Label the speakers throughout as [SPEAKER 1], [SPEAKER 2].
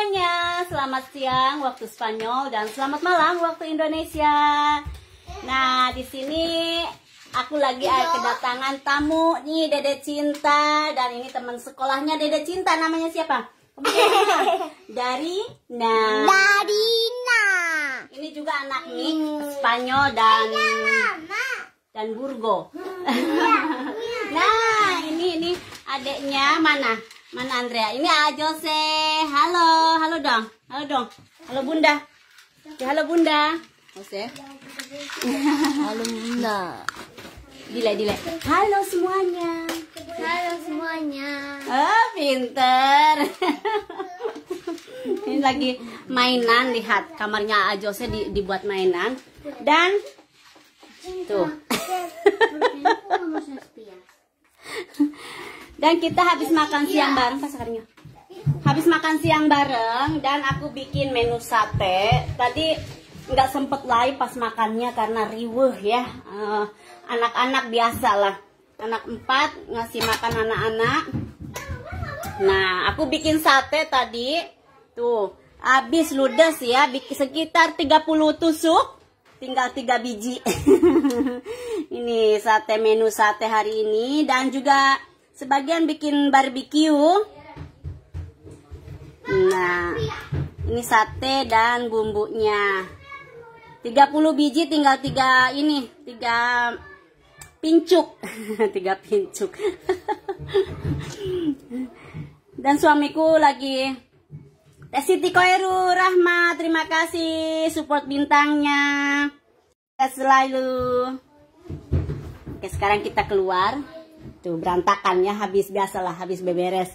[SPEAKER 1] semuanya, selamat siang waktu Spanyol dan selamat malam waktu Indonesia. Nah, di sini aku lagi ada kedatangan tamu nih Dede Cinta dan ini teman sekolahnya Dede Cinta namanya siapa? Dari nah. Ini juga anak nih Spanyol dan dan Burgo. nah, ini ini adiknya mana? Mana Andrea? Ini A Jose. Halo, halo dong. Halo dong. Halo Bunda. Ya, halo Bunda. Jose.
[SPEAKER 2] Halo Bunda.
[SPEAKER 1] Dile, dile. Halo semuanya.
[SPEAKER 2] Halo semuanya.
[SPEAKER 1] Oh, pinter. Ini lagi mainan, lihat kamarnya A Jose di- dibuat mainan. Dan tuh. Dan kita habis makan siang bareng pas sekarangnya. Habis makan siang bareng dan aku bikin menu sate. Tadi nggak sempet live pas makannya karena riweh ya. Eh, Anak-anak lah. Anak empat ngasih makan anak-anak. Nah, aku bikin sate tadi. Tuh, habis ludes ya, sekitar 30 tusuk. Tinggal 3 biji. ini sate menu sate hari ini dan juga sebagian bikin barbeque. Nah, ini sate dan bumbunya. 30 biji tinggal 3 ini, 3 pincuk. 3 pincuk. Dan suamiku lagi Teh Siti Koiru Rahma, terima kasih support bintangnya. Selalu. Oke, sekarang kita keluar. Tuh berantakan ya, habis biasalah, habis beberes.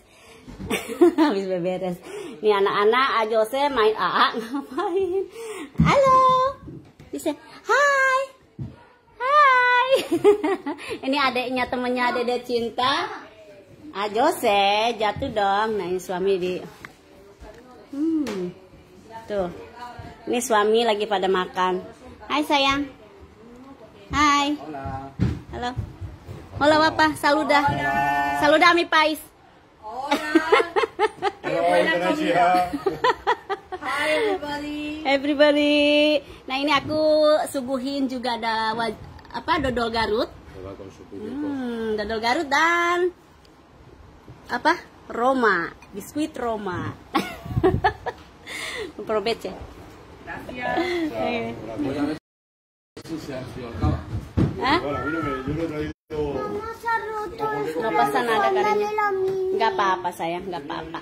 [SPEAKER 1] habis beberes. Ini anak-anak Ajose main AA ngapain? Halo. Bisa. Hai. Hai. ini adiknya temennya Dede Cinta. Ajose jatuh dong. Nah, ini suami di Hmm. Tuh. Ini suami lagi pada makan. Hai sayang. Hai. Halo. Halo apa? Saluda. Saluda mi pais.
[SPEAKER 3] Hello Indonesia.
[SPEAKER 4] Hi everybody.
[SPEAKER 1] Everybody. Nah, ini aku suguhin juga ada apa dodol Garut. Hmm, dodol Garut dan apa? Roma, biskuit Roma. Probet ya. Hah?
[SPEAKER 3] Hola, yo lo
[SPEAKER 1] pesan ada katanya. Nggak apa-apa sayang, nggak apa-apa.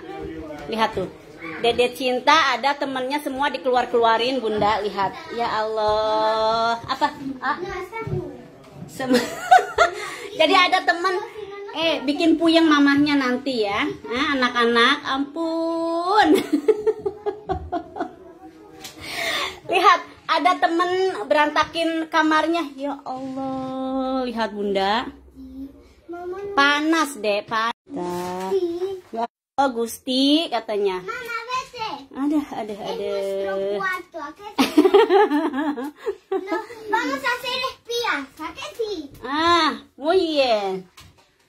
[SPEAKER 1] Lihat tuh. Dede cinta ada temennya semua dikeluar-keluarin bunda lihat ya Allah apa ah Sem- jadi ada temen eh bikin puyeng mamahnya nanti ya Ah, anak-anak ampun lihat ada temen berantakin kamarnya. Ya Allah lihat bunda. Panas deh panas. Ya Allah Gusti katanya. Ada ada ada.
[SPEAKER 2] Nuestro cuarto, ¿a qué sí? No, vamos a ser espías,
[SPEAKER 1] ah muy bien?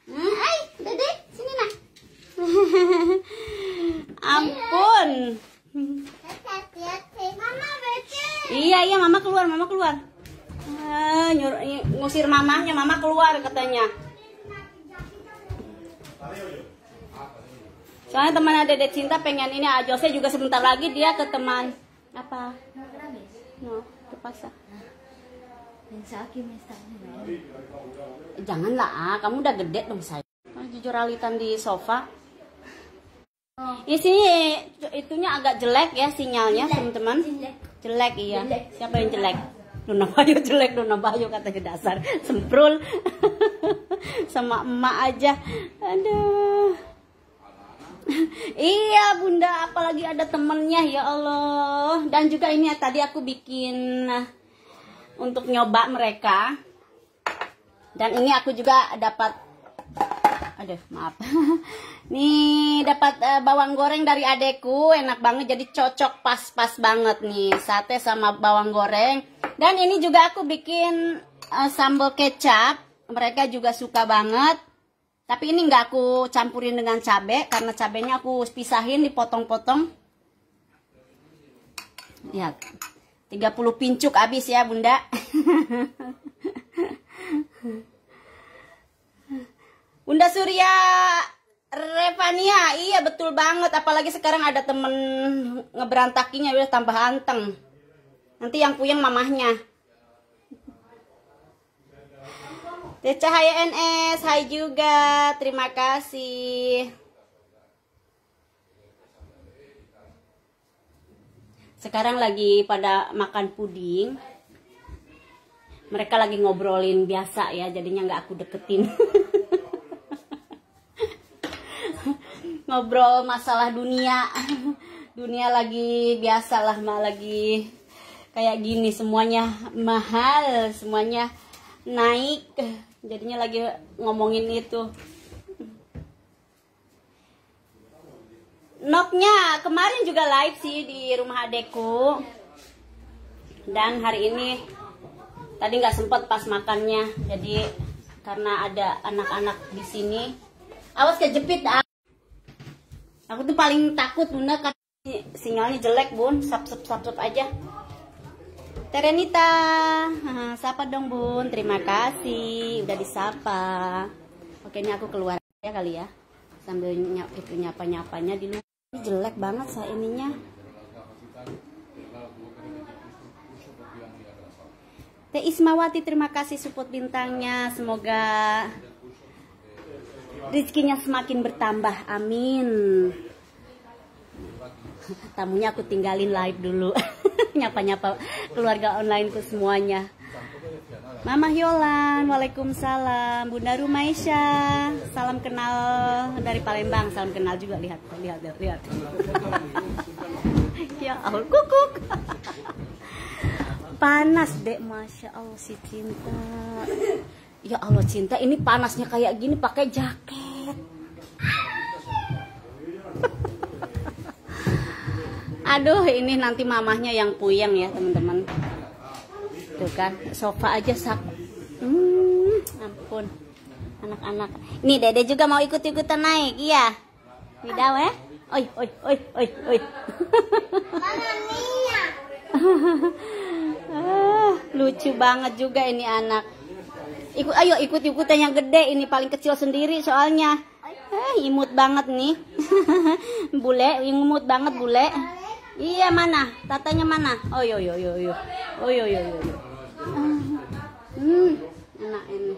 [SPEAKER 2] Ay, Dede, sini nak.
[SPEAKER 1] ampun. Iya iya mama keluar mama keluar ah, nyuruh ngusir mamahnya mama keluar katanya soalnya teman ada cinta pengen ini Ajose juga sebentar lagi dia ke teman apa no ke pasar Janganlah, ah, kamu udah gede dong saya. Jujur alitan di sofa. Ini sini itunya agak jelek ya sinyalnya teman-teman. Jelek iya. Siapa yang jelek? Nona Bayu jelek, Nona Bayu katanya dasar semprul sama emak aja. Aduh. iya bunda, apalagi ada temennya ya Allah. Dan juga ini ya, tadi aku bikin nah, untuk nyoba mereka. Dan ini aku juga dapat aduh maaf. nih dapat eh, bawang goreng dari adekku, enak banget jadi cocok pas-pas banget nih sate sama bawang goreng. Dan ini juga aku bikin eh, sambal kecap. Mereka juga suka banget. Tapi ini nggak aku campurin dengan cabai karena cabenya aku pisahin dipotong-potong. Lihat. 30 pincuk habis ya, Bunda. Bunda Surya Revania, iya betul banget. Apalagi sekarang ada temen ngeberantakinya udah tambah anteng. Nanti yang puyeng mamahnya. Teh Cahaya NS, hai juga. Terima kasih. Sekarang lagi pada makan puding. Mereka lagi ngobrolin biasa ya, jadinya nggak aku deketin. Ngobrol masalah dunia. Dunia lagi biasa lah, mah lagi kayak gini semuanya mahal, semuanya naik. Jadinya lagi ngomongin itu. Noknya kemarin juga live sih di rumah adekku. Dan hari ini tadi nggak sempet pas makannya. Jadi karena ada anak-anak di sini. Awas kejepit ah. Aku tuh paling takut bunda karena sinyalnya jelek bun. Sap sap aja. Terenita, sapa dong bun. Terima kasih udah disapa. Oke ini aku keluar ya kali ya sambil nyap itu nyapa nyapanya di luar ini jelek banget saya ininya Teh Ismawati terima kasih support bintangnya semoga rezekinya semakin bertambah amin tamunya aku tinggalin live dulu nyapa-nyapa keluarga onlineku semuanya Mama Yolan, Waalaikumsalam. Bunda Rumaisya, salam kenal dari Palembang. Salam kenal juga lihat, lihat. lihat. ya Allah, kukuk. Panas dek, masya Allah si cinta. Ya Allah cinta, ini panasnya kayak gini pakai jaket. Aduh, ini nanti mamahnya yang puyeng ya teman-teman. Tuh kan, sofa aja sak. Hmm, ampun. Anak-anak. Nih, Dede juga mau ikut-ikutan naik, iya. Widaw eh? Oi, oi, oi, oi, oi. Ah, lucu banget juga ini anak. Ikut, ayo ikut-ikutan yang gede. Ini paling kecil sendiri soalnya. Eh, imut banget nih. bule, imut banget bule. Iya mana? Tatanya mana? Oh yo yo yo yo. Oh yo yo yo. Hmm, enak ini.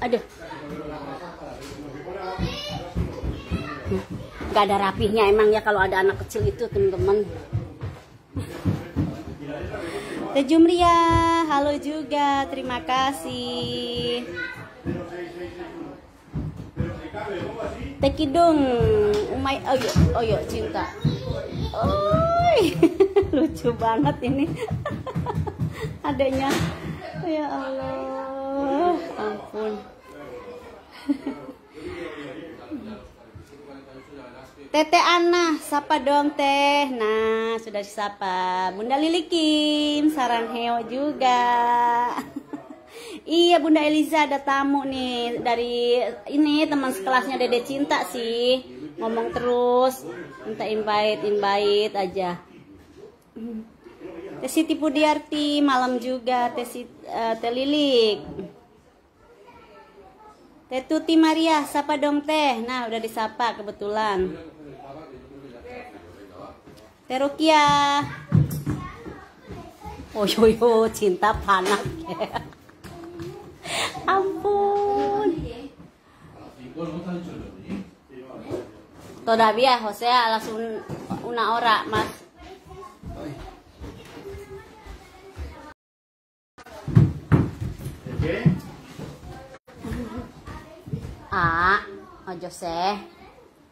[SPEAKER 1] Aduh. Gak ada rapihnya emang ya kalau ada anak kecil itu teman-teman. Teh Jumria, halo juga, terima kasih. Teh Kidung, umay, oh yo, oh yo, cinta. Oi, lucu banget ini. Adanya, ya Allah, ampun. Tete Ana, sapa dong teh. Nah, sudah disapa. Bunda Lili Kim, saran heo juga. iya, Bunda Eliza ada tamu nih dari ini teman sekelasnya Dede Cinta sih. Ngomong terus, minta invite, invite aja. Teh Siti Pudiarti, malam juga Teh Sit- eh, Teh Lilik. Teh Tuti Maria, sapa dong teh. Nah, udah disapa kebetulan. Teh Rukia. Oh yo yo, cinta panas. Ampun. Todavía, o sea, a las un- una hora.
[SPEAKER 3] ¿Qué?
[SPEAKER 1] Ah, ojo seh.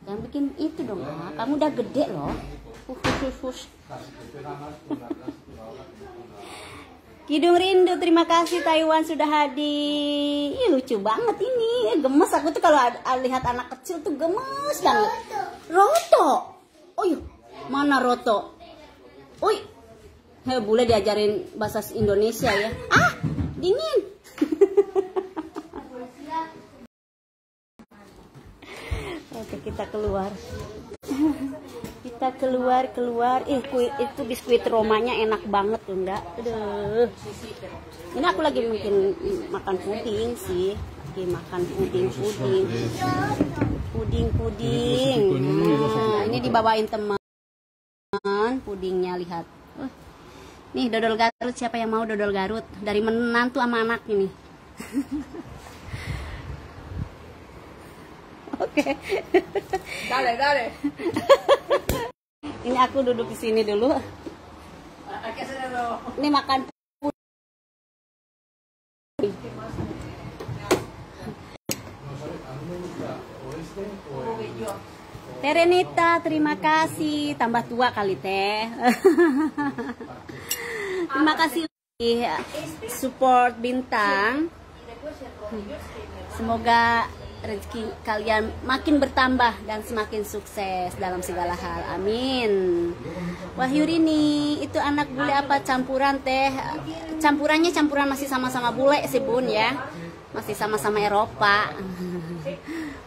[SPEAKER 1] Jangan bikin itu dong, ah. Kamu udah gede loh. Kidung Rindu, terima kasih Taiwan sudah hadir. Ih, lucu banget ini. Eh, Gemes aku tuh kalau lihat anak kecil tuh gemes banget. Roto. Oh iya, mana Roto? Oi. Heh, boleh diajarin bahasa Indonesia ya. Ah, dingin. Oke, kita keluar. Keluar keluar. Ih kui- itu biskuit romanya enak banget tuh enggak aduh. Ini aku lagi mungkin makan puding sih. Lagi makan puding puding. puding puding. nah, ini dibawain teman pudingnya lihat. Uh, nih dodol Garut siapa yang mau dodol Garut? Dari menantu sama anak ini. Oke.
[SPEAKER 4] Dale, dale.
[SPEAKER 1] ini aku duduk di sini dulu ini makan Terenita, terima kasih. Tambah tua kali teh. terima kasih support bintang. Semoga rezeki kalian makin bertambah dan semakin sukses dalam segala hal. Amin. Wahyurini, itu anak bule apa campuran teh? Campurannya campuran masih sama-sama bule sih bun ya. Masih sama-sama Eropa.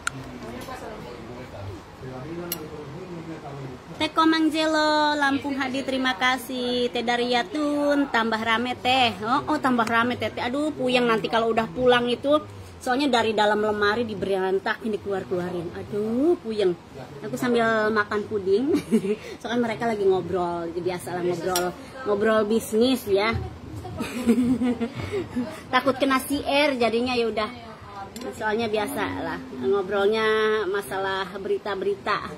[SPEAKER 1] Teko Mangjelo, Lampung Hadi, terima kasih. Teh Daryatun, tambah rame teh. Oh, oh, tambah rame teh. Aduh, puyeng nanti kalau udah pulang itu. Soalnya dari dalam lemari diberantakin dikeluar-keluarin. Aduh, puyeng. Aku sambil makan puding. Soalnya mereka lagi ngobrol. Jadi biasa lah ngobrol. Ngobrol bisnis ya. Takut kena CR jadinya ya udah. Soalnya biasa lah ngobrolnya masalah berita-berita.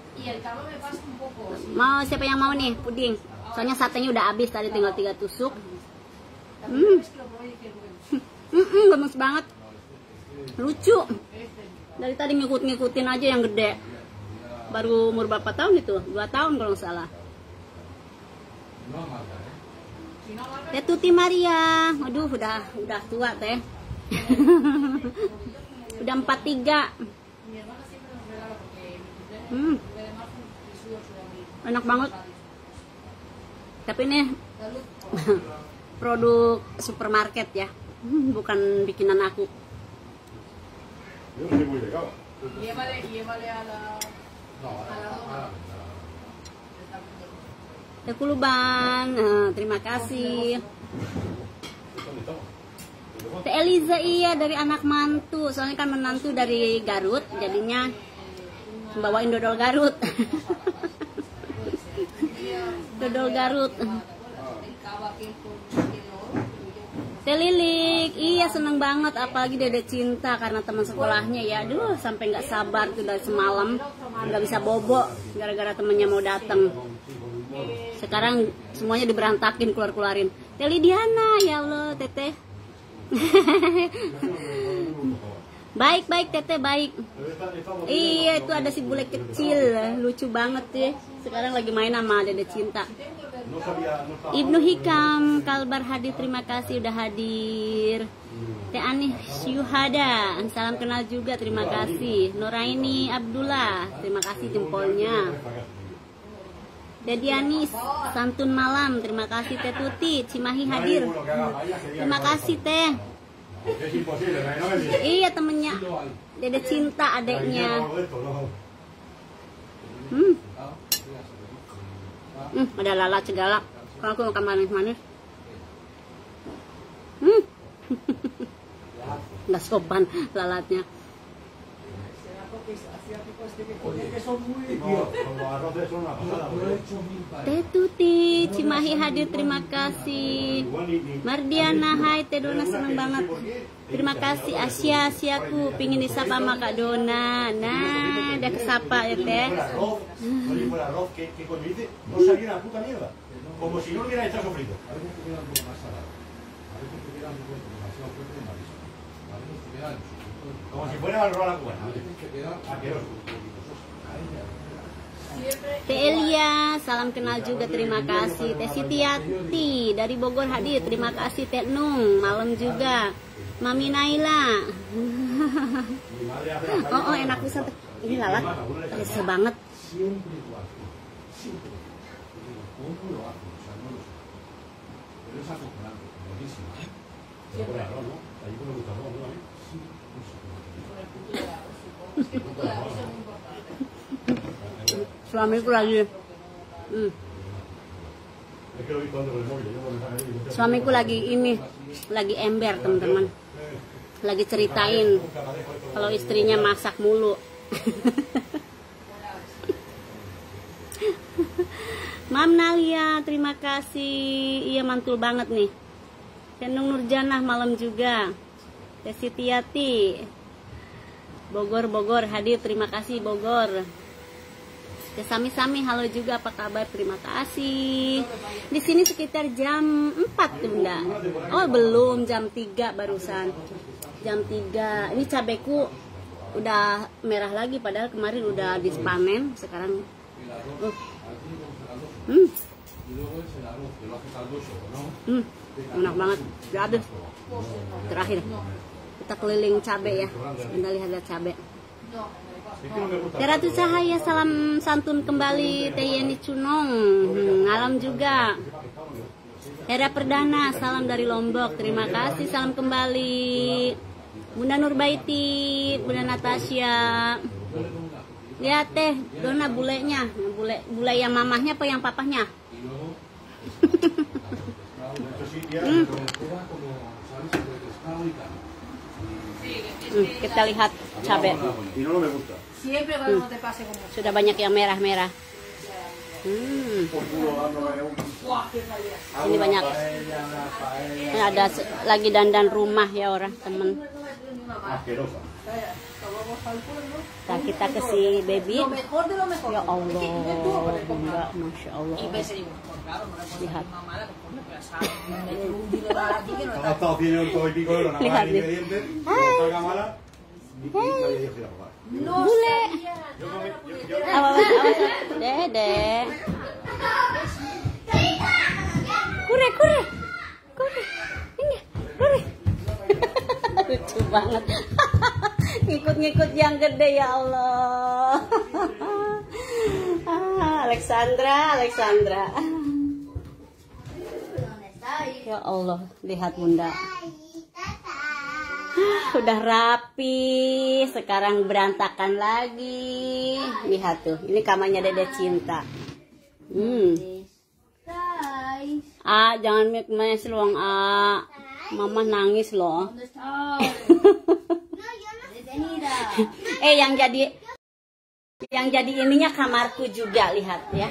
[SPEAKER 1] Mau siapa yang mau nih puding? Soalnya satenya udah habis tadi tinggal tiga tusuk. Hmm. Hmm, hmm, gemes banget. Lucu. Dari tadi ngikut-ngikutin aja yang gede. Baru umur berapa tahun itu? Dua tahun kalau nggak salah. Teh Tuti Maria. Aduh, udah udah tua teh. udah 43. Hmm. Enak banget. Tapi ini produk supermarket ya. Hmm, Bukan bikinan aku.
[SPEAKER 3] Yo no soy muy delgado.
[SPEAKER 4] Llévale, llévale a la.
[SPEAKER 1] Teh Kuluban, eh, terima kasih. Teh Eliza iya dari anak mantu, soalnya kan menantu dari Garut, jadinya bawain dodol Garut. dodol Garut. Teh Lilik, iya seneng banget apalagi dede cinta karena teman sekolahnya ya. Aduh, sampai nggak sabar tuh dari semalam nggak bisa bobo gara-gara temennya mau datang. Sekarang semuanya diberantakin keluar-keluarin. Teh Lidiana, ya Allah, Teteh. baik, baik, Teteh, baik. Iya, itu ada si bule kecil, lucu banget ya. Sekarang lagi main sama Dede Cinta. Ibnu Hikam, Kalbar hadir, terima kasih udah hadir. Teh Anis Yuhada, salam kenal juga, terima kasih. Noraini Abdullah, terima kasih jempolnya. Dedianis, Santun Malam, terima kasih Teh Tuti, Cimahi hadir. Terima kasih Teh. Iya temennya, Dede Cinta adeknya. Hmm. Hmm, ada lalat segala. Kalau aku makan manis-manis. Hmm. Nggak sopan lalatnya.
[SPEAKER 3] No, con los arroces son una pasada. ¿no?
[SPEAKER 1] Teh Tuti, Cimahi hadir, terima kasih. Mardiana, hai Teh Dona seneng banget. Terima kasih Asia, Asiaku pingin disapa sama Kak Dona. Nah, ya Teh.
[SPEAKER 3] fuera arroz, no si fuera arroz, ¿qué, qué coño dice? No sabía una puta mierda. Como si no lo hubiera echado sofrito. Como si fuera al roll a la cubana. Asqueroso.
[SPEAKER 1] Teh Elia, salam kenal juga terima kasih. Teh Sitiati dari Bogor hadir, terima kasih Teh Nung, malam juga. Mami Naila. Oh, oh enak bisa. Ini lalat, rese banget. Suamiku lagi Hmm. Suamiku lagi ini, lagi ember teman-teman. Lagi ceritain kalau istrinya masak mulu. Mam Nalia, terima kasih. Iya mantul banget nih. Senung Nurjanah malam juga. Desi Tiati. Bogor Bogor hadir, terima kasih Bogor. Ya, Sami-sami halo juga apa kabar? Terima kasih. Di sini sekitar jam 4 tuh, Bunda. Oh, belum jam 3 barusan. Jam 3. Ini cabeku udah merah lagi padahal kemarin udah dispanen, sekarang uh. Hmm. Hmm, enak banget. Udah habis. Terakhir. Kita keliling cabe ya. Kita lihat lihat cabe. Ratu Cahaya salam santun kembali Yeni Cunong hmm, juga Hera Perdana salam dari Lombok Terima kasih salam kembali Bunda Nurbaiti Bunda Natasha. Lihat teh Dona bulenya. Bule, bule yang mamahnya apa yang papahnya?
[SPEAKER 3] Sitios,
[SPEAKER 1] Hmm, Kita lihat cabai
[SPEAKER 4] como.
[SPEAKER 1] Sudah banyak yang merah-merah. Hmm, ini banyak. Ini ada lagi dandan rumah ya orang temen
[SPEAKER 3] asquerosa.
[SPEAKER 1] Nah, kita ke si baby
[SPEAKER 4] Lo mejor de lo mejor.
[SPEAKER 1] Ya Allah,
[SPEAKER 4] comprado.
[SPEAKER 1] masya Allah. Lihat.
[SPEAKER 4] decir mamá la porque sabe, me meto un dinero aquí que no
[SPEAKER 3] Ha
[SPEAKER 4] está.
[SPEAKER 3] gastado 100 euros todo y pico euros nada más
[SPEAKER 1] Fíjate.
[SPEAKER 3] en ingredientes. Como salga mala, y, y la he ido a jugar.
[SPEAKER 4] No
[SPEAKER 1] Bule. Kure, kure. Kure. Ini, kure. Lucu banget. Ngikut-ngikut yang gede ya Allah. Ah, Alexandra, Alexandra. Ya Allah, lihat bunda. Udah rapi, sekarang berantakan lagi. Lihat tuh, ini kamarnya Dede Cinta. Hmm. Ah, jangan mes loh, Ah. Mama nangis loh. Eh, yang jadi yang jadi ininya kamarku juga lihat ya.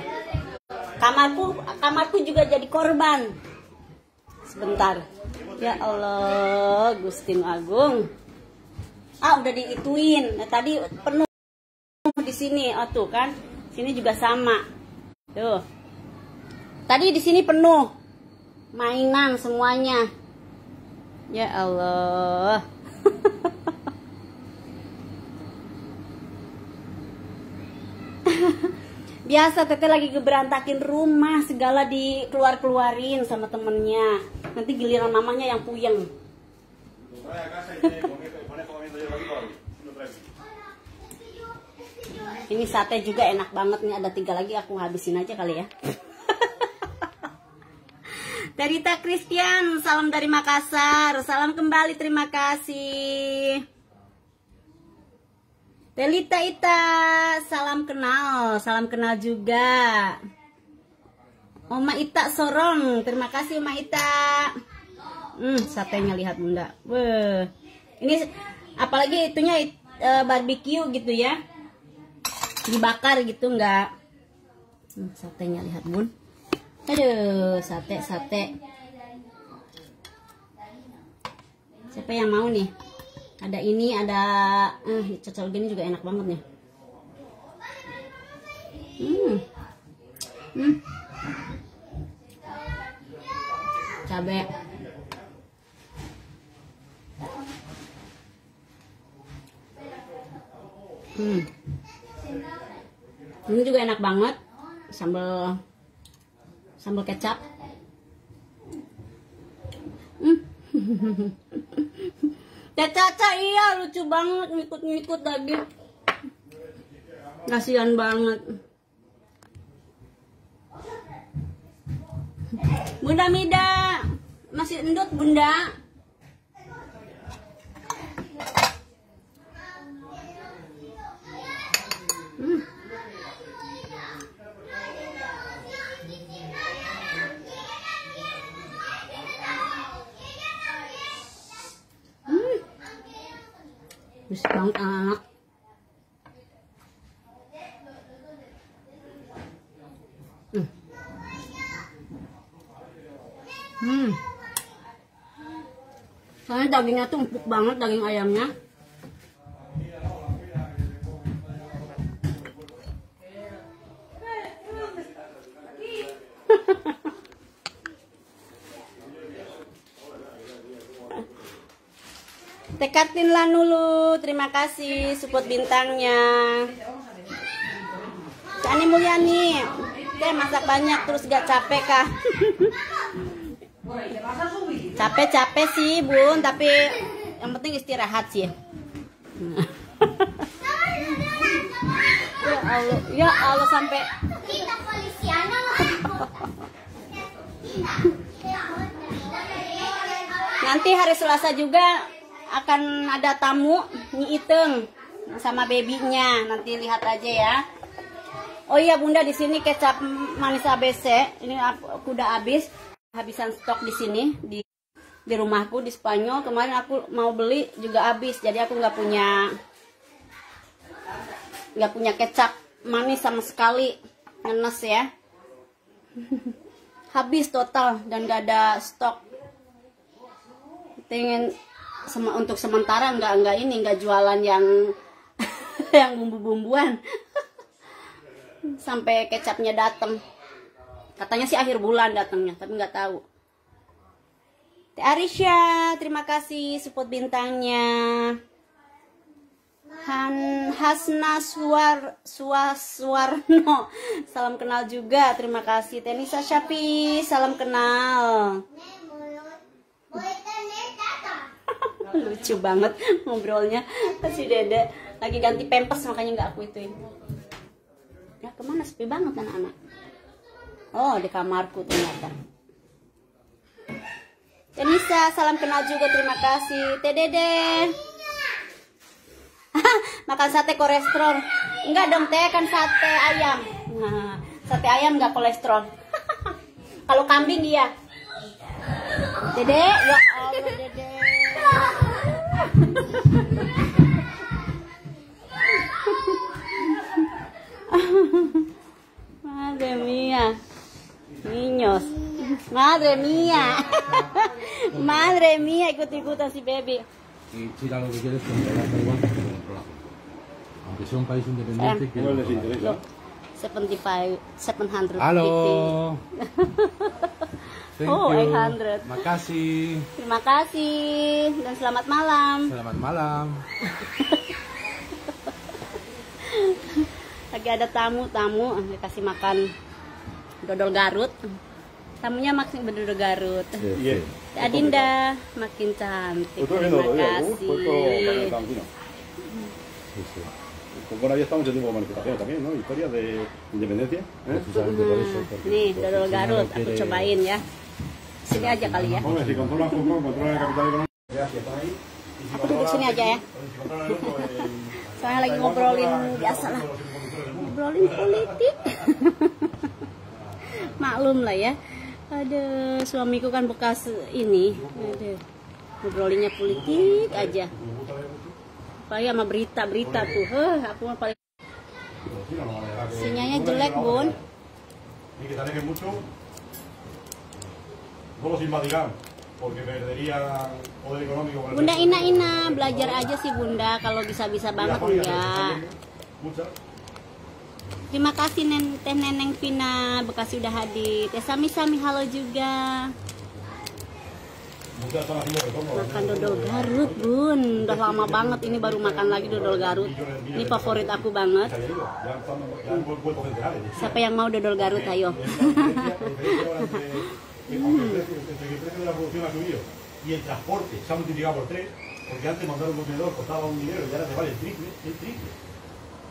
[SPEAKER 1] Kamarku kamarku juga jadi korban. Sebentar. Ya Allah, Gustin Agung. Ah, udah diituin. Nah, tadi penuh di sini. Oh, tuh kan. Sini juga sama. Tuh. Tadi di sini penuh. Mainan semuanya. Ya Allah. Biasa teteh lagi keberantakin rumah segala dikeluar-keluarin sama temennya. Nanti giliran mamanya yang puyeng. Ini sate juga enak banget nih. Ada tiga lagi aku habisin aja kali ya. Darita Christian, salam dari Makassar. Salam kembali, terima kasih. Delita Ita, salam kenal, salam kenal juga. Oma Ita Sorong, terima kasih Oma Ita. Hmm, satenya lihat bunda. Wah, ini apalagi itunya eh, barbecue gitu ya, dibakar gitu nggak? Hmm, satenya lihat bun. Aduh, sate sate. Siapa yang mau nih? Ada ini, ada eh cocol gini juga enak banget nih. Hmm. Hmm. Cabe. Hmm. Ini juga enak banget. Sambal sambal kecap. Hmm. Caca iya lucu banget ngikut-ngikut lagi. Kasihan banget. Bunda Mida masih endut Bunda. Bisa banget anak. Hmm. Hmm. Soalnya dagingnya tuh empuk banget daging ayamnya. Tekatin lah dulu. Terima kasih support bintangnya. Cani Mulyani. Teh masak banyak terus gak capek kah? Capek-capek sih bun, tapi yang penting istirahat sih. ya Allah, ya Allah sampai nanti hari Selasa juga akan ada tamu Nyi Iteng sama babynya. Nanti lihat aja ya. Oh iya Bunda di sini kecap manis ABC. Ini aku udah habis. Habisan stok di sini di di rumahku di Spanyol. Kemarin aku mau beli juga habis. Jadi aku nggak punya nggak punya kecap manis sama sekali. Ngenes ya. habis total dan gak ada stok. Pengen sama untuk sementara nggak nggak ini nggak jualan yang yang bumbu-bumbuan. Sampai kecapnya datang katanya sih akhir bulan datangnya tapi nggak tahu. Teh Arisha terima kasih support bintangnya. Han Hasna Suar Suaswarno salam kenal juga terima kasih. Tenisa Syafi salam kenal lucu banget ngobrolnya. Si dede lagi ganti pempes makanya nggak aku ituin. Ya ke mana? Sepi banget anak-anak. Oh di kamarku ternyata. Tenisa salam kenal juga. Terima kasih. Teh Dede makan sate kolesterol. Enggak dong teh kan sate ayam. Nah, sate ayam nggak kolesterol. Kalau kambing iya. Dede ya Allah Dede Madre mía. Niños. Madre mía. Madre mía, ikut-ikutan si baby.
[SPEAKER 5] Y chica, lo que quieres controlar Taiwán. Aunque sea un país independiente,
[SPEAKER 1] Eh.
[SPEAKER 5] quiere
[SPEAKER 3] No les interesa.
[SPEAKER 1] 75, 750.
[SPEAKER 5] Halo. Thank
[SPEAKER 1] Oh,
[SPEAKER 5] you.
[SPEAKER 1] 800.
[SPEAKER 5] Makasih.
[SPEAKER 1] Terima kasih dan selamat malam.
[SPEAKER 5] Selamat malam.
[SPEAKER 1] Lagi ada tamu-tamu, kasih makan dodol Garut. Tamunya makin berdodol Garut.
[SPEAKER 3] Bien.
[SPEAKER 1] Adinda makin cantik. Terima.
[SPEAKER 3] Puerto
[SPEAKER 1] kasih.
[SPEAKER 3] Pues bueno, ahí mucho tiempo de manifestaciones también, ¿no? Historias de independencia. ¿eh?
[SPEAKER 5] Por porque-
[SPEAKER 1] Nih, dodol Garut, aku cobain ya. Sini aja kali ya.
[SPEAKER 3] Hombre, si controlan Hong Kong, controlan el capital económico. Gracias, están ahí. Y si
[SPEAKER 1] Aku duduk sini aja ya. Soalnya lagi ngobrolin biasa lah. Ngobrolin politik. Maklum lah ya. Aduh, suamiku kan bekas ini. Aduh. Ngobrolinnya politik aja. Apalagi sama berita-berita tuh. Heh, aku mah paling sinyalnya jelek, Bun.
[SPEAKER 3] Que se porque poder económico. el
[SPEAKER 1] Bunda. Ina Ina, belajar aja sih Bunda kalau bisa-bisa banget
[SPEAKER 3] Muchas.
[SPEAKER 1] Terima kasih Nen, Teh Neneng Vina, Bekasi udah hadir. Teh Sami Sami halo juga. Makan dodol Garut, Bun. Udah lama banget ini baru makan lagi dodol Garut. Ini favorit aku banget.
[SPEAKER 3] Ya ya.
[SPEAKER 1] Siapa yang mau dodol Garut, ayo.
[SPEAKER 3] La entre- precio de la producción ha subido y el transporte se ha multiplicado por tres, porque antes mandar un contenedor costaba un dinero y ahora te vale el triple, el triple.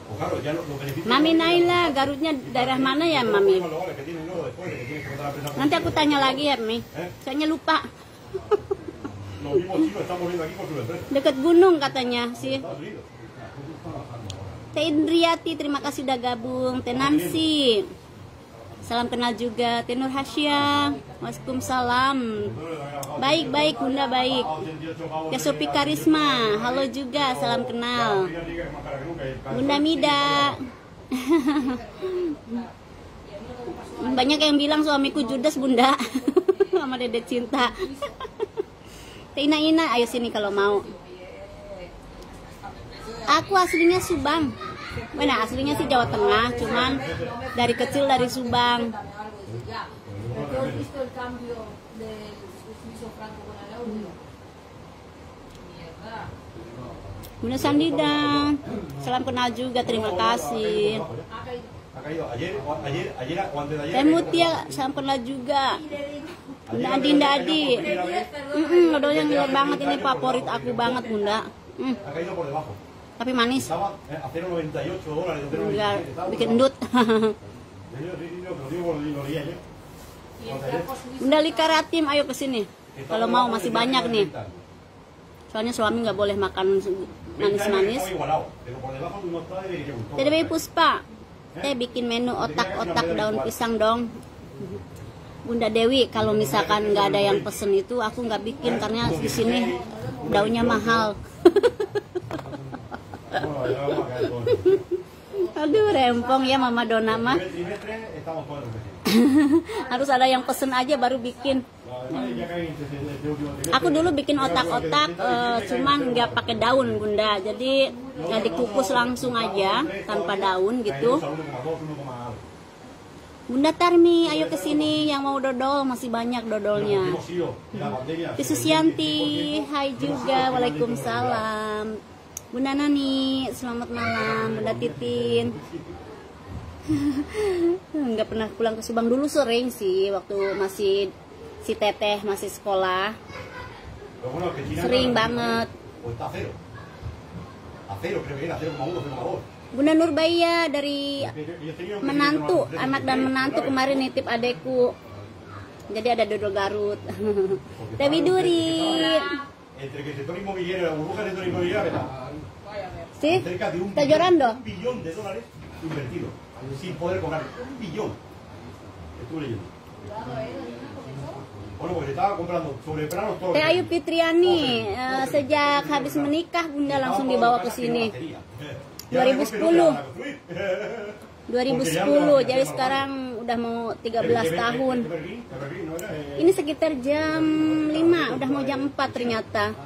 [SPEAKER 3] Pues claro, ya los, los beneficios...
[SPEAKER 1] Mami Naila, Garutnya daerah mana ya, Mami?
[SPEAKER 3] Que de que tienes que contar la empresa
[SPEAKER 1] Nanti aku tanya lagi ya, Mi. Soalnya lupa.
[SPEAKER 3] Los mismos chinos están volviendo aquí con sus empresas.
[SPEAKER 1] Deket gunung katanya sih. Teh Indriati, terima kasih udah gabung. Teh Nancy. Salam kenal juga Tenur Hasya. Waalaikumsalam. Baik baik Bunda baik. Ya Sopi Karisma. Halo juga salam kenal. Bunda Mida. Banyak yang bilang suamiku judes Bunda. Sama Dede Cinta. Teh Ina Ina ayo sini kalau mau. Aku aslinya Subang. Mana aslinya sih Jawa Tengah, cuman dari kecil dari Subang. Bunda Sandida, salam kenal juga, terima kasih. Teh Mutia, salam kenal juga. Bunda Adinda Adi. Mm odolnya ngiler banget ini favorit aku banget Bunda. Mm, Tapi manis.
[SPEAKER 3] Estaba eh, a 0,98 dólares, a 0,97.
[SPEAKER 1] Enggak,
[SPEAKER 3] Estaba
[SPEAKER 1] bikin endut. Bunda Lika Ratim, ayo ke sini. Kalau mau masih banyak nih. Soalnya suami nggak boleh makan manis-manis. Dewi Puspa, teh bikin menu otak-otak daun pisang dong. Bunda Dewi, kalau misalkan nggak ada yang pesen itu, aku nggak bikin karena di sini daunnya mahal.
[SPEAKER 3] Bueno, ya vamos a caer todos.
[SPEAKER 1] Aduh, rempong ya Mama Dona mah. Harus ada yang pesen aja baru bikin. Aku dulu bikin otak-otak, eh, cuman nggak pakai daun Bunda. Jadi nggak dikukus langsung aja tanpa daun gitu.
[SPEAKER 3] Caemos a 1,2, 1,algo.
[SPEAKER 1] Bunda Tarmi, ayo ke sini yang mau dodol masih banyak dodolnya. Di Susianti, hai juga, waalaikumsalam. Bunda Nani, selamat malam. Bunda Titin. Nggak pernah pulang ke Subang dulu sering sih waktu masih si Teteh masih sekolah. Sering banget.
[SPEAKER 3] O está a cero. A cero, creo que era 0,1, 0,2.
[SPEAKER 1] Bunda Nurbaya dari menantu, anak dan menantu kemarin nitip adekku. Jadi ada dodol Garut. Dewi Duri.
[SPEAKER 3] Entre que el sector inmobiliario, la burbuja del sector inmobiliario, está
[SPEAKER 1] Sih,
[SPEAKER 3] cerca de un
[SPEAKER 1] está
[SPEAKER 3] billón,
[SPEAKER 1] llorando.
[SPEAKER 3] un billón de dólares invertidos sin poder cobrar. Un billón. Estuve leyendo. Bueno, porque estaba comprando sobre planos todos.
[SPEAKER 1] Teh Ayu Fitriani, eh, sejak habis menikah Bunda langsung dibawa ke sini. 2010. 2010, jadi sekarang udah mau 13 tahun. Ini sekitar jam 5, udah mau jam 4 ternyata.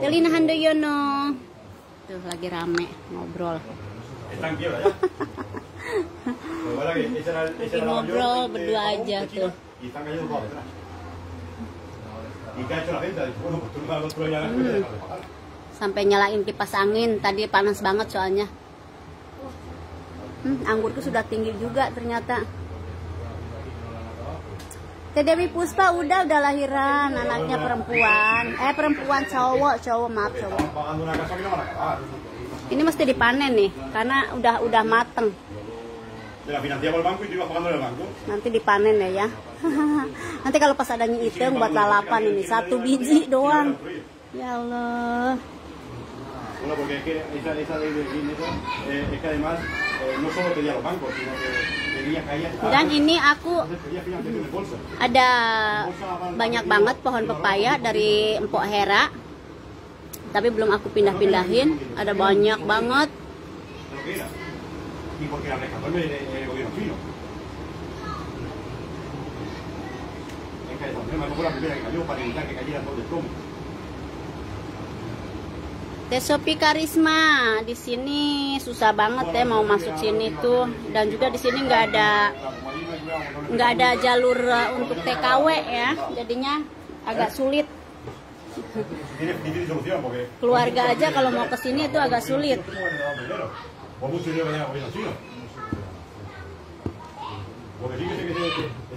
[SPEAKER 1] Delina Handoyono. Tuh lagi rame ngobrol.
[SPEAKER 3] Está en quiebra ya. Lo que pasa que esa era- esa era la
[SPEAKER 1] ngobrol berdua aja tuh. Hmm. Sampai nyalain kipas angin, tadi panas banget soalnya. Hmm, anggurku sudah tinggi juga ternyata. Teh Dewi Puspa udah udah lahiran, anaknya perempuan. Eh perempuan cowok, cowok maaf cowok. Ini mesti dipanen nih, karena udah udah mateng. Nanti dipanen ya ya. Nanti kalau pas ada nyiiteng buat lalapan ini satu biji doang. Ya Allah.
[SPEAKER 3] Eh.
[SPEAKER 1] Dan ini aku ada banyak banget pohon pepaya dari Empok Hera. Tapi belum aku pindah-pindahin. Ada banyak banget. Teh Sopi Karisma di sini susah banget ya mau masuk sini tuh. Dan juga di sini nggak ada nggak ada jalur uh, untuk TKW ya. Jadinya agak sulit. Keluarga aja kalau mau ke sini itu agak sulit.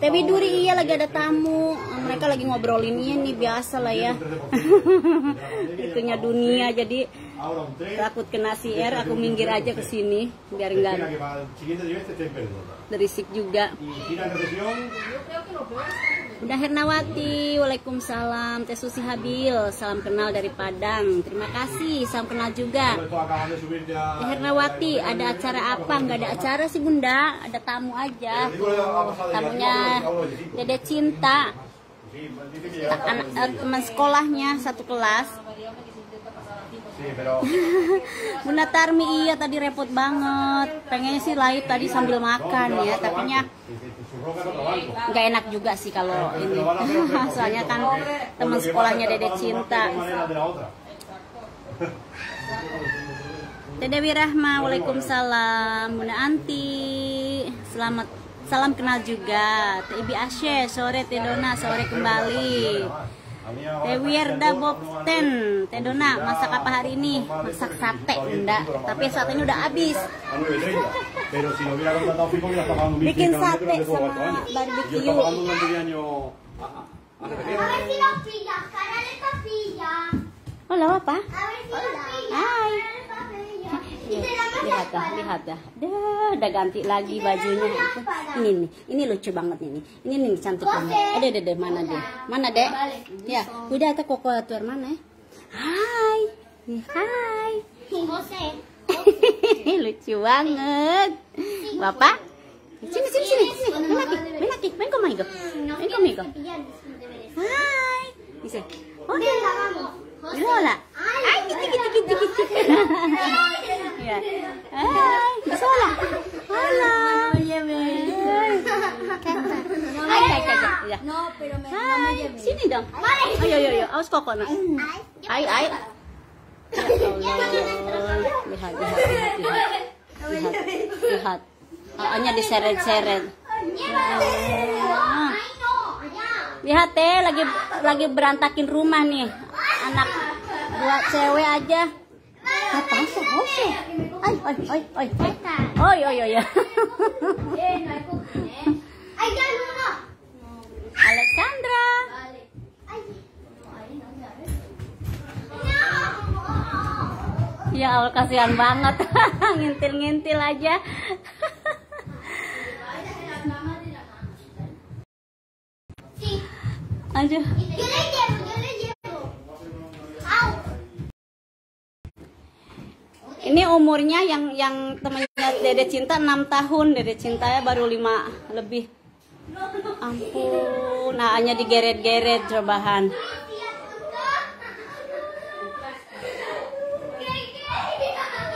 [SPEAKER 1] Tewi Duri iya lagi ada tamu. Mereka lagi ngobrolin ini biasa lah ya. Itunya dunia jadi takut kena CR aku minggir aja ke sini biar enggak berisik juga. Bunda Hernawati, Waalaikumsalam. Teh Susi Habil, salam kenal dari Padang. Terima kasih, salam kenal juga. Teh Hernawati, ada acara apa? Nggak ada acara sih Bunda, ada tamu aja. Tamunya Dede Cinta, Anak eh, teman sekolahnya satu kelas. Bunda Tarmi iya tadi repot banget. Pengennya sih live tadi sambil makan ya, tapi nya nggak enak juga sih kalau ini. Soalnya kan teman sekolahnya Dede Cinta. Dede Wirahma, Waalaikumsalam. Bunda Anti, selamat salam kenal juga. Ibi Asye, sore Teh Dona, sore kembali.
[SPEAKER 3] A mí ahora
[SPEAKER 1] Teh
[SPEAKER 3] está
[SPEAKER 1] Wirda
[SPEAKER 3] haciendo
[SPEAKER 1] Bokten, Teh Dona, masak apa hari ini? Masak sate, Bunda. Tapi satenya udah habis.
[SPEAKER 3] a 9.30. Pero si lo hubiera contratado fijo, hubiera estado pagando 1.100
[SPEAKER 1] Bikin sate sama barbecue.
[SPEAKER 3] estaba pagando durante 10 años a, a, a repetir.
[SPEAKER 2] A ver si lo pilla, cara de papilla.
[SPEAKER 1] Halo, apa? Hai.
[SPEAKER 2] Cara de papilla. Y te la
[SPEAKER 1] Lihat dah, lihat dah. Dah, udah ganti lagi bajunya. Ini nih, ini lucu banget ini. Ini nih cantik banget. Ada, ada, ada, mana deh? Mana dek? Ya, udah ada koko tuar mana? ya? Hai, hai. Lucu banget. Bapak? Sini, sini, sini, sini. Main lagi, main lagi, main conmigo. Main conmigo. Hai. Dice, hola. Ay, gitu. Ya. Hola.
[SPEAKER 2] No, pero me,
[SPEAKER 1] sini dong. Awas. Ay, ay. Lihat, lihat, lihat, lihat. Lihat. Hanya diseret-seret. Lihat teh lagi lagi berantakin rumah nih. Anak dua cewek aja. Apa sih? Oke. Ay, ay, ay, ay. ay. Oi, oi, oi.
[SPEAKER 2] Ay, ya, no.
[SPEAKER 1] Alexandra.
[SPEAKER 2] Ay.
[SPEAKER 1] Ya Allah kasihan banget. Ngintil-ngintil aja. Aduh. Ini umurnya yang yang temennya Dede Cinta 6 tahun, Dede Cintanya baru 5 lebih. Ampun, nah hanya digeret-geret cobahan.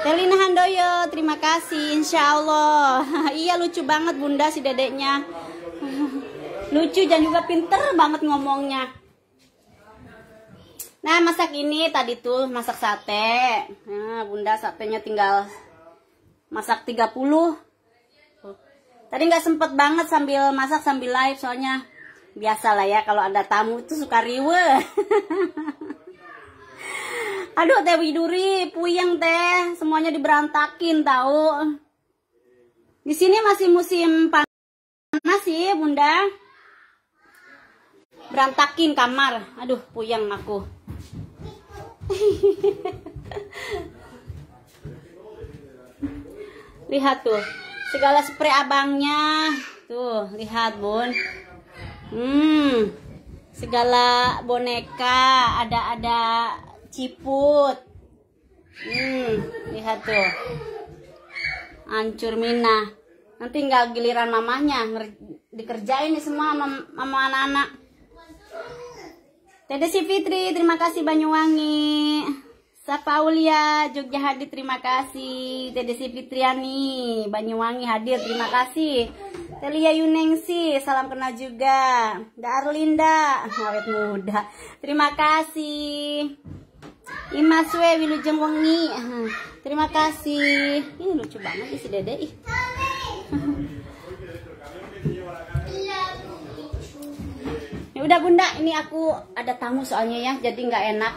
[SPEAKER 1] Telina Handoyo, terima kasih, insya Allah. iya lucu banget bunda si dedeknya. lucu dan juga pinter banget ngomongnya. Nah, masak ini tadi tuh masak sate. Nah, Bunda satenya tinggal masak 30. Tuh. Tadi nggak sempet banget sambil masak sambil live soalnya biasa lah ya kalau ada tamu itu suka riwe. Aduh, Teh Widuri, puyeng teh, semuanya diberantakin tahu. Di sini masih musim panas sih, Bunda. Berantakin kamar. Aduh, puyeng aku. lihat tuh segala spray abangnya. Tuh lihat bun. Hmm segala boneka ada ada ciput. Hmm lihat tuh. Hancur mina. Nanti nggak giliran mamahnya nger- dikerjain nih semua sama anak-anak Dede si Fitri, terima kasih Banyuwangi. Sapa Aulia, Jogja hadir, terima kasih. Dede si Fitriani, Banyuwangi hadir, terima kasih. Telia Yunengsi, salam kenal juga. Da Arlinda, awet muda, terima kasih. Imaswe Wilujeng Wengi, terima kasih. Ini lucu banget nih si Dede. Udah bunda, ini aku ada tamu soalnya ya, jadi nggak enak.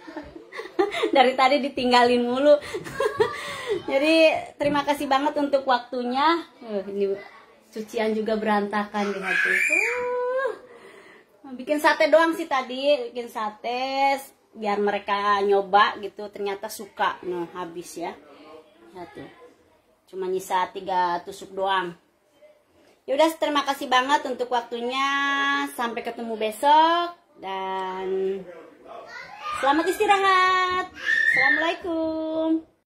[SPEAKER 1] Dari tadi ditinggalin mulu. jadi terima kasih banget untuk waktunya. Eh, ini cucian juga berantakan lihat tuh Uh, bikin sate doang sih tadi bikin sate biar mereka nyoba gitu ternyata suka nah habis ya cuma nyisa tiga tusuk doang Yaudah, terima kasih banget untuk waktunya. Sampai ketemu besok. Dan selamat istirahat. Assalamualaikum.